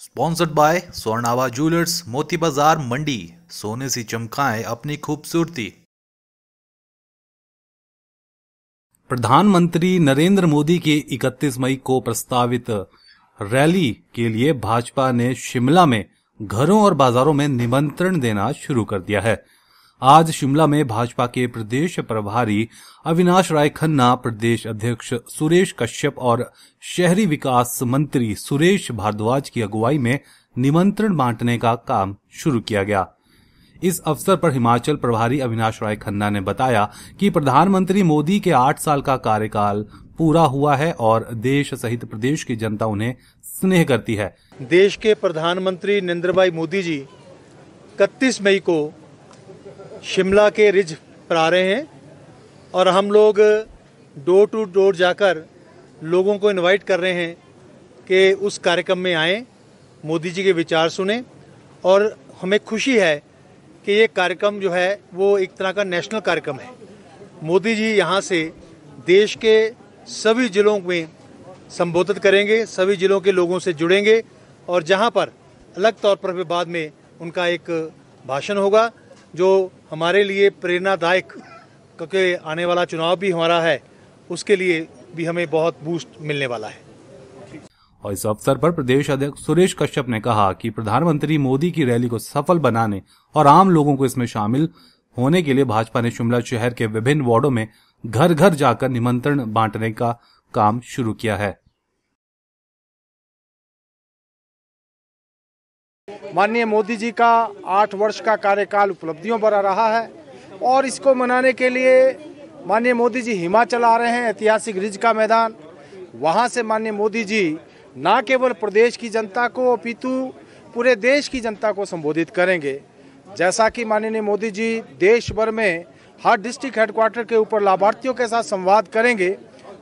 Sponsored by स्वर्णावा jewellers मोती बाज़ार मंडी सोने से चमकाएँ अपनी खूबसूरती। प्रधानमंत्री नरेंद्र मोदी के 31 मई को प्रस्तावित रैली के लिए भाजपा ने शिमला में घरों और बाजारों में निमंत्रण देना शुरू कर दिया है। आज शिमला में भाजपा के प्रदेश प्रभारी अविनाश राय खन्ना, प्रदेश अध्यक्ष सुरेश कश्यप और शहरी विकास मंत्री सुरेश भारद्वाज की अगुवाई में निमंत्रण बांटने का काम शुरू किया गया। इस अवसर पर हिमाचल प्रभारी अविनाश राय खन्ना ने बताया कि प्रधानमंत्री मोदी के आठ साल का कार्यकाल पूरा हुआ है और देश सहित प्रदेश की जनता उन्हें स्नेह करती है। देश के प्रधानमंत्री नरेंद्र भाई मोदी जी इकतीस मई को शिमला के रिज पर आ रहे हैं और हम लोग डोर टू डोर जाकर लोगों को इनवाइट कर रहे हैं कि उस कार्यक्रम में आए, मोदी जी के विचार सुने और हमें खुशी है कि ये कार्यक्रम जो है वो एक तरह का नेशनल कार्यक्रम है। मोदी जी यहाँ से देश के सभी जिलों में संबोधित करेंगे, सभी जिलों के लोगों से जुड़ेंगे और जहाँ पर अलग तौर पर भी बाद में उनका एक भाषण होगा। जो हमारे लिए प्रेरणादायक, क्योंकि आने वाला चुनाव भी हमारा है, उसके लिए भी हमें बहुत बूस्ट मिलने वाला है। और इस अवसर पर प्रदेश अध्यक्ष सुरेश कश्यप ने कहा कि प्रधानमंत्री मोदी की रैली को सफल बनाने और आम लोगों को इसमें शामिल होने के लिए भाजपा ने शिमला शहर के विभिन्न वार्डो में घर घर जाकर निमंत्रण बांटने का काम शुरू किया है। माननीय मोदी जी का आठ वर्ष का कार्यकाल उपलब्धियों पर रहा है और इसको मनाने के लिए माननीय मोदी जी हिमाचल आ रहे हैं, ऐतिहासिक रिज का मैदान। वहाँ से माननीय मोदी जी न केवल प्रदेश की जनता को, अपितु पूरे देश की जनता को संबोधित करेंगे। जैसा कि माननीय मोदी जी देश भर में हर डिस्ट्रिक्ट हेडक्वार्टर के ऊपर लाभार्थियों के साथ संवाद करेंगे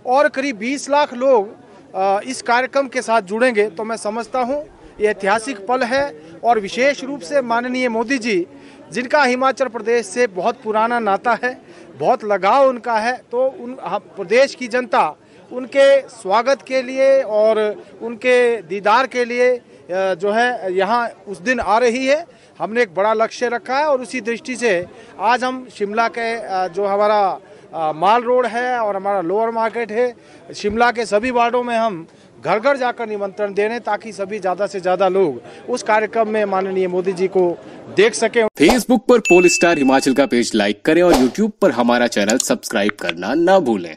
और करीब 20 लाख लोग इस कार्यक्रम के साथ जुड़ेंगे तो मैं समझता हूँ ये ऐतिहासिक पल है और विशेष रूप से माननीय मोदी जी, जिनका हिमाचल प्रदेश से बहुत पुराना नाता है, बहुत लगाव उनका है तो उन प्रदेश की जनता उनके स्वागत के लिए और उनके दीदार के लिए जो है, यहाँ उस दिन आ रही है। हमने एक बड़ा लक्ष्य रखा है और उसी दृष्टि से आज हम शिमला के जो हमारा माल रोड है और हमारा लोअर मार्केट है, शिमला के सभी वार्डों में हम घर घर जाकर निमंत्रण दे रहे ताकि सभी ज़्यादा से ज़्यादा लोग उस कार्यक्रम में माननीय मोदी जी को देख सके। फेसबुक पर पोल स्टार हिमाचल का पेज लाइक करें और यूट्यूब पर हमारा चैनल सब्सक्राइब करना न भूलें।